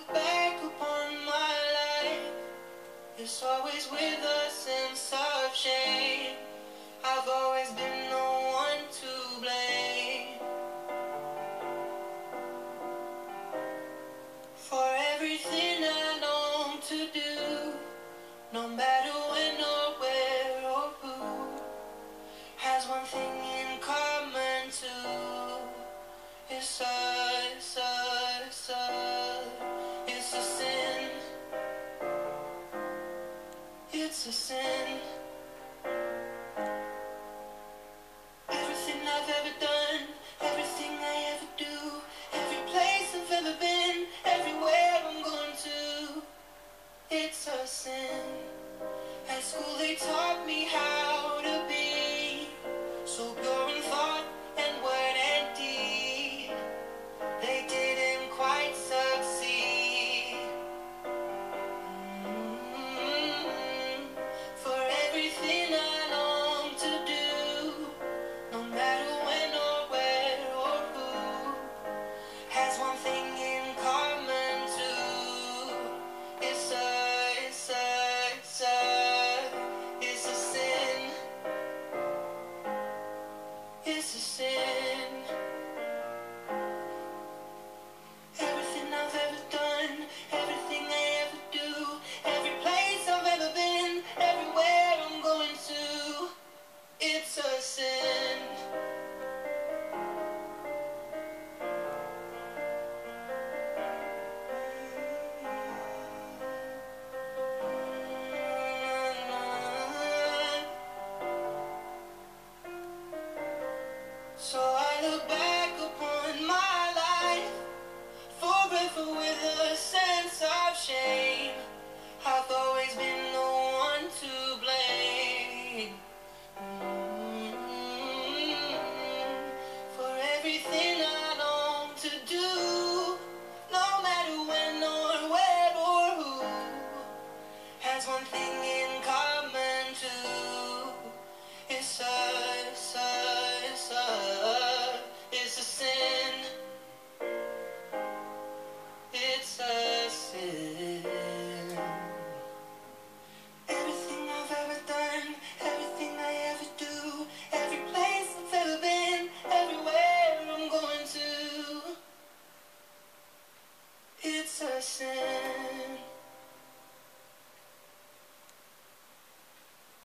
look back upon my life, it's always with a sense of shame. I've always been no one to blame. For everything I long to do, no matter when or where or who, has one thing in common too. It's us, us, us. it's a sin Everything I've ever done It's a sin. that's one thing in common too. It's us.